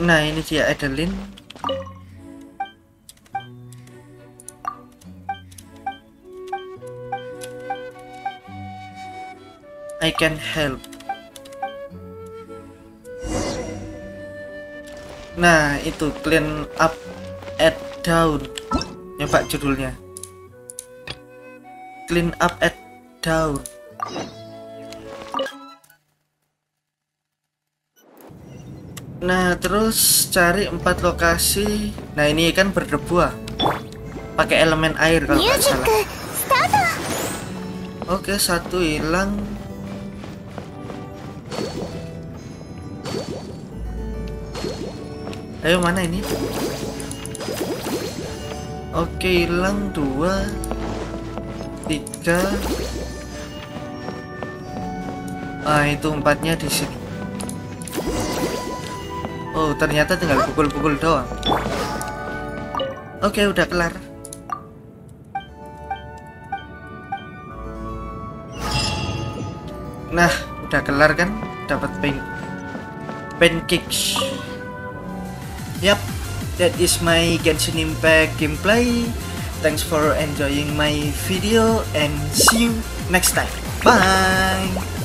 Nah ini dia Adeline. I can help. Nah itu clean up at down. Nyoba judulnya. Clean up at down Nah, terus cari empat lokasi. Nah, ini kan berdebu ah. Pakai elemen air kalau nggak salah. Oke, satu hilang. Ayo mana ini? Oke, hilang dua, tiga. Ah, itu empatnya di sini. Oh, ternyata tinggal pukul-pukul doang. Oke, udah kelar. Nah, udah kelar kan? Dapat pain pancakes. Yap, that is my Genshin Impact gameplay. Thanks for enjoying my video and see you next time. Bye.